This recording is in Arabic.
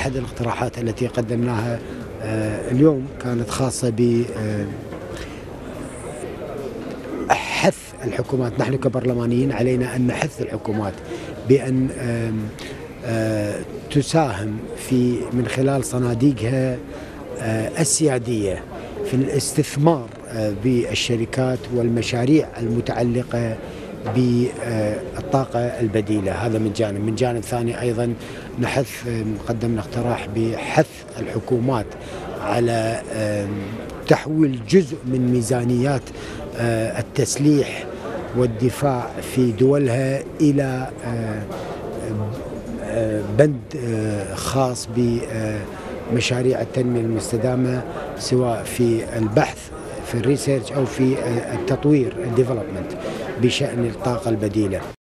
أحد الاقتراحات التي قدمناها اليوم كانت خاصة ب حث الحكومات. نحن كبرلمانيين علينا أن نحث الحكومات بأن تساهم في من خلال صناديقها السيادية في الاستثمار بالشركات والمشاريع المتعلقة بالطاقة البديلة. هذا من جانب. من جانب ثاني أيضا نحث قدمنا اقتراح بحث الحكومات على تحويل جزء من ميزانيات التسليح والدفاع في دولها إلى بند خاص بمشاريع التنمية المستدامة سواء في البحث في ال research أو في التطوير ال development بشأن الطاقة البديلة.